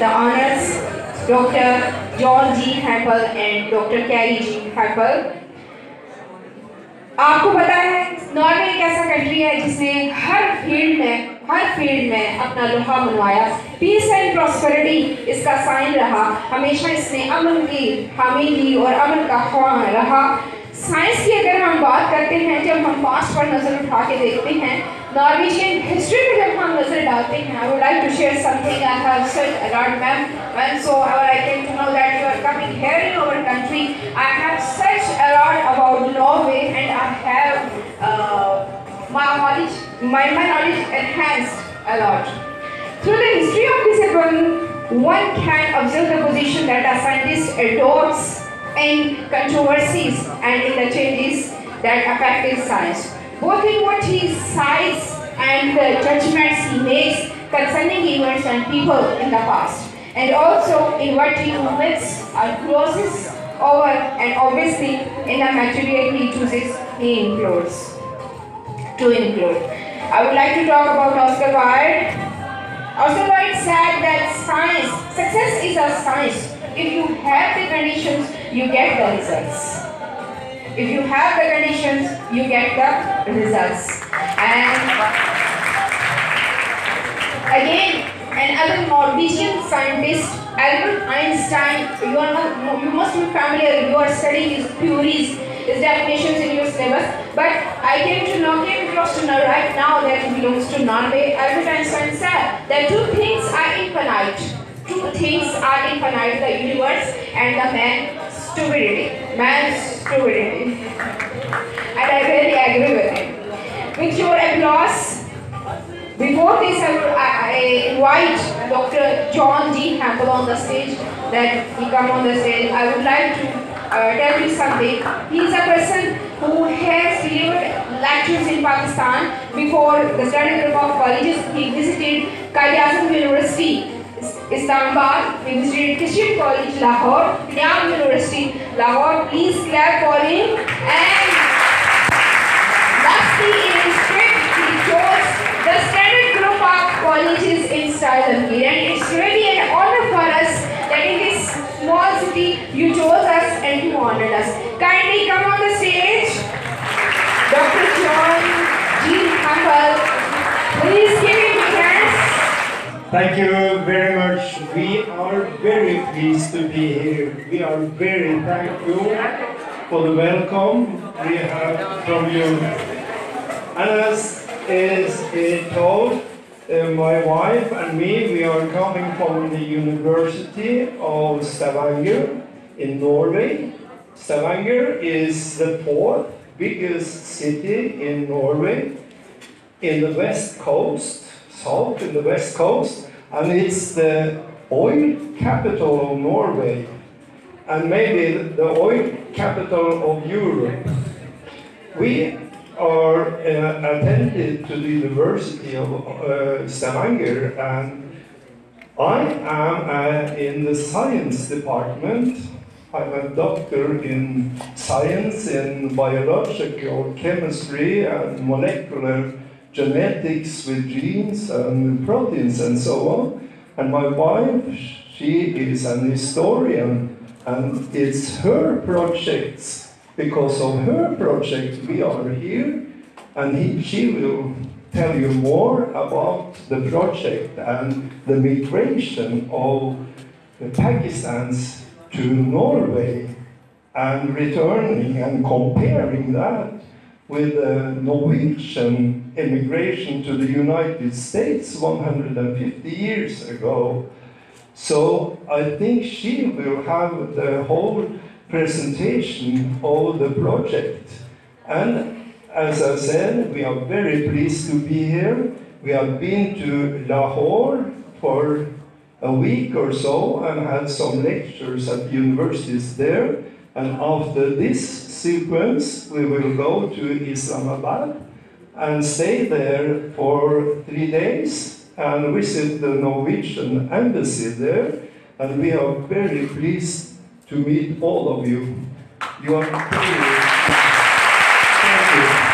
the honors Dr. John G. Hampel and Dr. Carrie G. Hampel. आपको पता है Norway एक ऐसा कंट्री है जिसने हर फ़ील्ड में, हर फ़ील्ड में अपना लोहा मनवाया पीस एंड प्रॉस्पेरिटी इसका साइन रहा हमेशा इसने अमन की हामी ली और अमन का ख्वाह रहा साइंस की अगर हम बात हम पास्ट पर नज़र उठा के देखते हैं नॉर्वेजियन हिस्ट्री में जब हम नज़र डालते हैं I would like to share something I have said allot ma'am when so I came to know that you are coming here in our country I have such a lot about Norway and I have uh, my knowledge my, my knowledge enhanced a lot through the history of discipline one can observe the position that a scientist adopts in controversies and in the changes that affect his science both in what he cites and the judgments he makes concerning events and people in the past, and also in what he omits or over, and obviously in the material he chooses he includes to include. I would like to talk about Oscar Wilde. Oscar Wilde said that science, success is a science. If you have the conditions, you get the results. If you have the conditions, you get the results. And again, another Norwegian scientist, Albert Einstein, you, are not, you must be familiar, you are studying his theories, his definitions in your syllabus. But I came to know, came across to know right now that he belongs to Norway. Albert Einstein said that two things are infinite. Two things are infinite, the universe and the man stupidity. Man's stupidity. And I really agree with him. With your applause, before this, I, will, I, invite Dr. John D. Hampel on the stage. That he come on the stage. I would like to uh, tell you something. He is a person who has delivered lectures in Pakistan before the study group of colleges. He visited Quaid University, Islamabad. He visited Christian College, Lahore, Punjab University, Lahore. Please clap for him. And lastly, in his trip, he chose the standard group of colleges in Salangi. And it's really an honor for us that in this small city you chose us and you honored us. Kindly come on the stage. Dr. John G. Hampel. Please Thank you very much. We are very pleased to be here. We are very thankful for the welcome we have from you. And as is told, uh, my wife and me, we are coming from the University of Stavanger in Norway. Stavanger is the fourth biggest city in Norway in the west coast, south in the west coast, and it's the oil capital of Norway, and maybe the oil capital of Europe. We are uh, attended to the University of uh, Stavanger, and I am uh, in the science department. I'm a doctor in science, in biological chemistry and molecular genetics with genes and proteins and so on. And my wife, she is an historian, and it's her projects. Because of her project, we are here, and he, she will tell you more about the project and the migration of the Pakistans to Norway and returning and comparing that with the Norwegian immigration to the United States 150 years ago. So I think she will have the whole presentation of the project. And as I said, we are very pleased to be here. We have been to Lahore for a week or so and had some lectures at universities there. And after this sequence, we will go to Islamabad and stay there for three days and visit the Norwegian embassy there. And we are very pleased to meet all of you. You are Thank you.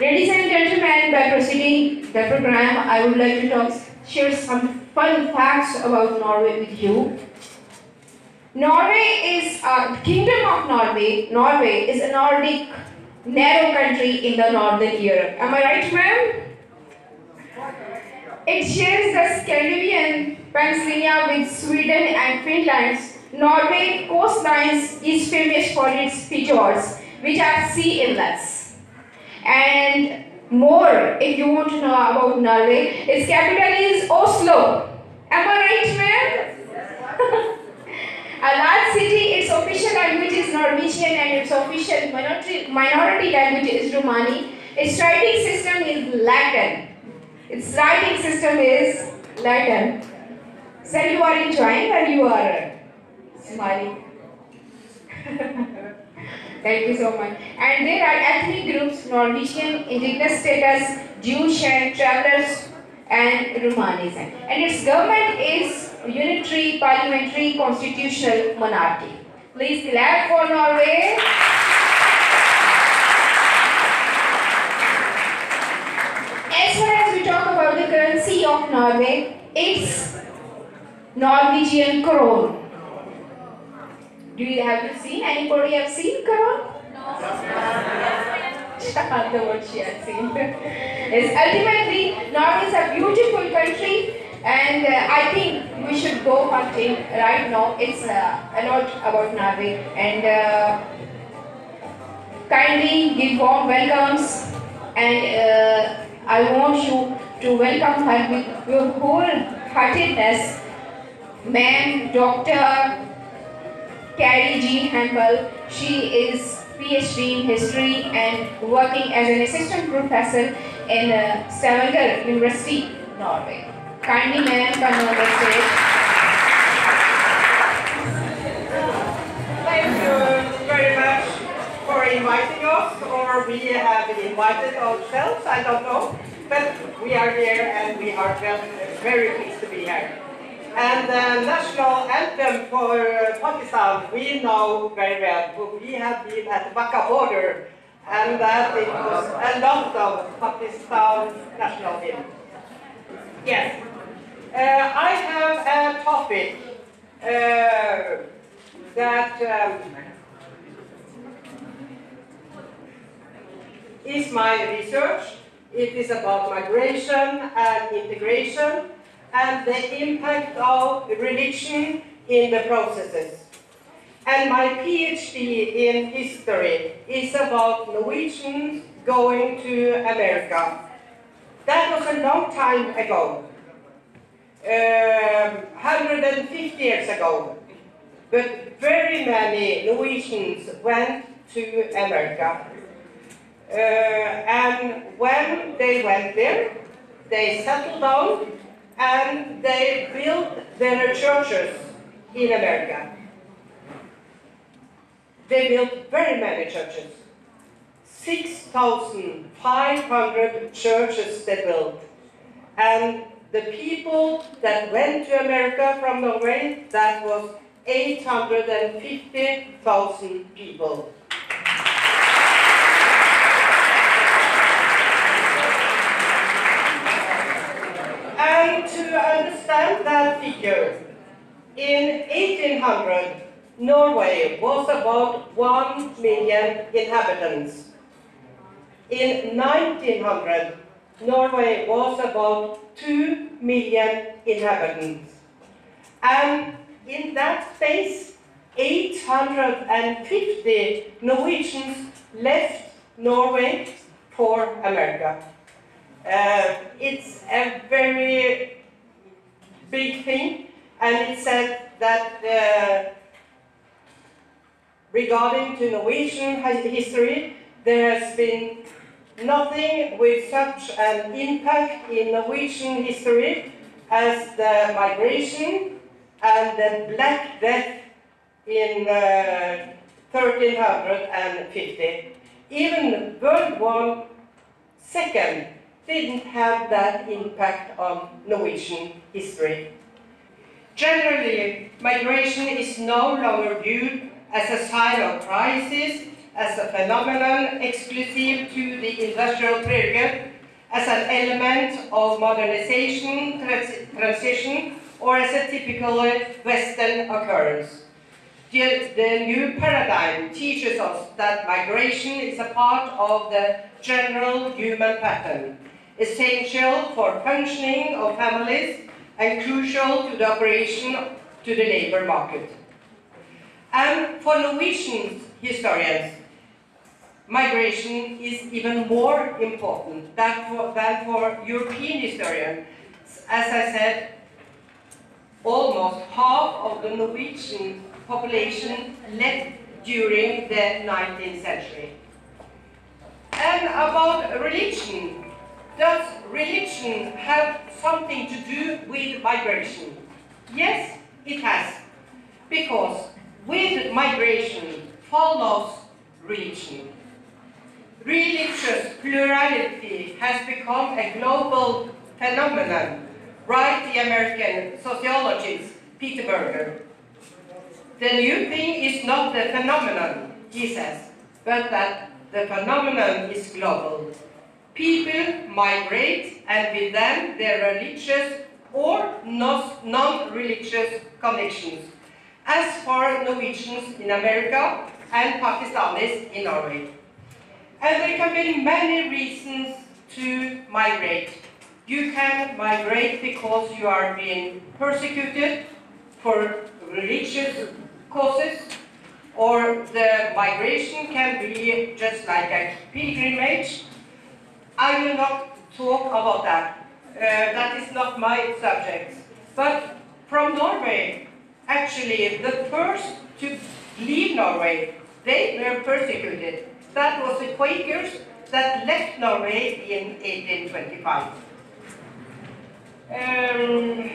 Ladies and gentlemen, by proceeding the program, I would like to talk share some fun facts about Norway with you. Norway is a kingdom of Norway. Norway is a Nordic narrow country in the northern Europe. Am I right, ma'am? It shares the Scandinavian peninsula with Sweden and Finland. Norway coastlines is famous for its fjords, which are sea inlets. And more, if you want to know about Norway, its capital is Oslo. Am I right, ma'am? A large city, its official language Norwegian and its official minority, minority language is Romani. Its writing system is Latin. Its writing system is Latin. Sir, you are enjoying or you are smiling? Thank you so much. And there are ethnic groups, Norwegian, indigenous status, Jewish and travelers, and Romanism. And its government is unitary parliamentary constitutional monarchy. Please clap for Norway. As far as we talk about the currency of Norway, it's Norwegian krone. Do you have you seen anybody have seen krone? the word she has seen. is ultimately Norway is a beautiful country and uh, I think we should go hunting right now. It's uh, a lot about Norway and uh, kindly give warm welcomes and uh, I want you to welcome her with your whole wholeheartedness. Ma'am, Dr. Carrie Jean Hempel. She is PhD in history and working as an assistant professor in uh, Stavanger University, Norway. Kindly ma'am come on the stage. Thank you very much for inviting us, or we have invited ourselves, I don't know. But we are here and we are very, pleased to be here. And the national anthem for Pakistan, we know very well. We have been at the Wagah border and that it was a lot of Pakistan national hymn. Yes. Uh, I have a topic uh, that um, is my research. It is about migration and integration and the impact of religion in the processes. And my PhD in history is about Norwegians going to America. That was a long time ago, 150 years ago. But very many Norwegians went to America. Uh, and when they went there, they settled down and they built their churches in America. They built very many churches. 6,500 churches they built. And the people that went to America from Norway, that was 850,000 people. And to understand that figure, in 1800, Norway was about 1 million inhabitants. In 1900, Norway was about 2 million inhabitants. And in that space, 850 Norwegians left Norway for America. Uh, it's a very big thing, and it said that uh, regarding to Norwegian history, there has been nothing with such an impact in Norwegian history as the migration and the Black Death in uh, 1350. Even World War II didn't have that impact on Norwegian history. Generally, migration is no longer viewed as a sign of crisis, as a phenomenon exclusive to the industrial period, as an element of modernization, trans- transition, or as a typical Western occurrence. The, the new paradigm teaches us that migration is a part of the general human pattern, essential for functioning of families and crucial to the operation to the labor market. And for Norwegian historians, migration is even more important than for, than for European historians. As I said, almost half of the Norwegian population left during the 19th century. And about religion, does religion have something to do with migration? Yes, it has. Because with migration follows religion. Religious plurality has become a global phenomenon, write the American sociologist Peter Berger. The new thing is not the phenomenon, he says, but that the phenomenon is global. People migrate and with them their religious or non-religious connections. As for Norwegians in America and Pakistanis in Norway. And there can be many reasons to migrate. You can migrate because you are being persecuted for religious causes, or the migration can be just like a pilgrimage. I will not talk about that. Uh, that is not my subject. But from Norway, actually, the first to leave Norway, they were persecuted. That was the Quakers that left Norway in 1825. Um,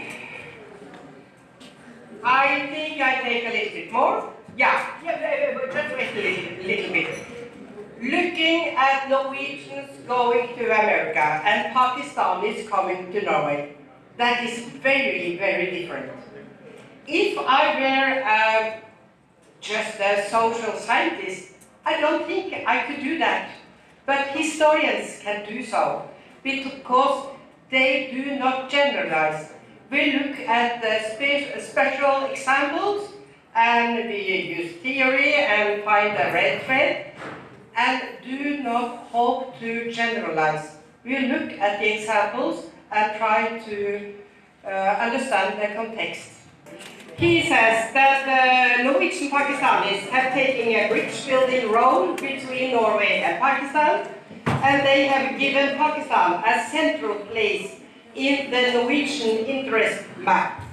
I think I take a little bit more. Yeah, yeah, just wait a little, little bit. Looking at Norwegians going to America and Pakistanis coming to Norway, that is very, very different. If I were uh, just a social scientist, I don't think I could do that. But historians can do so, because they do not generalize. We look at the spe special examples, and we use theory and find a red thread, and do not hope to generalize. We look at the examples and try to uh, understand the context. He says that the Norwegian Pakistanis have taken a bridge building role between Norway and Pakistan, and they have given Pakistan a central place in the Norwegian interest map.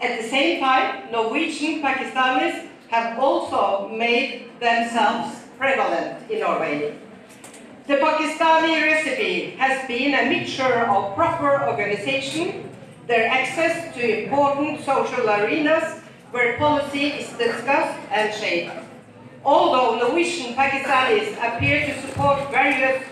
At the same time, Norwegian Pakistanis have also made themselves prevalent in Norway. The Pakistani recipe has been a mixture of proper organization, their access to important social arenas where policy is discussed and shaped. Although Norwegian Pakistanis appear to support various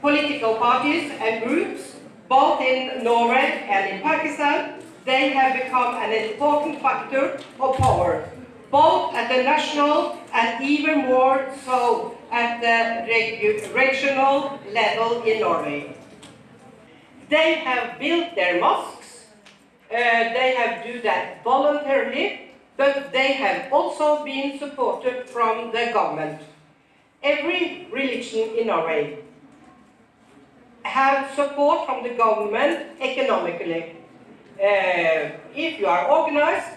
political parties and groups, both in Norway and in Pakistan, they have become an important factor of power, both at the national and even more so at the regional level in Norway. They have built their mosques, they have do that voluntarily, but they have also been supported from the government. Every religion in Norway have support from the government economically. Uh, if you are organized,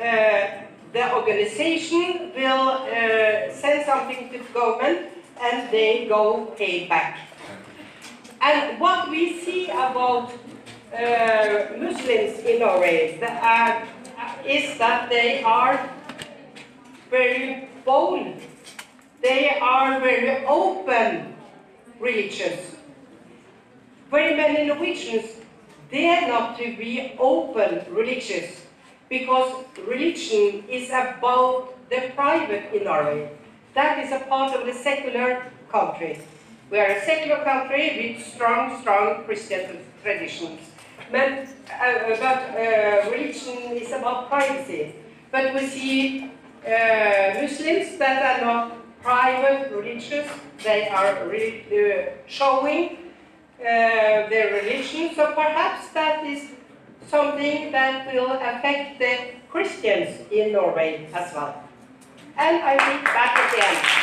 uh, the organization will uh, send something to the government and they go pay back. And what we see about uh, Muslims in Norway that are, is that they are very bold. They are very open religious. Very many Norwegians dare not to be open religious because religion is about the private in Norway. That is a part of the secular country. We are a secular country with strong, strong Christian traditions. But, uh, but uh, religion is about privacy. But we see uh, Muslims that are not private religious, they are re uh, showing uh, their religion, so perhaps that is something that will affect the Christians in Norway as well. And I think back end.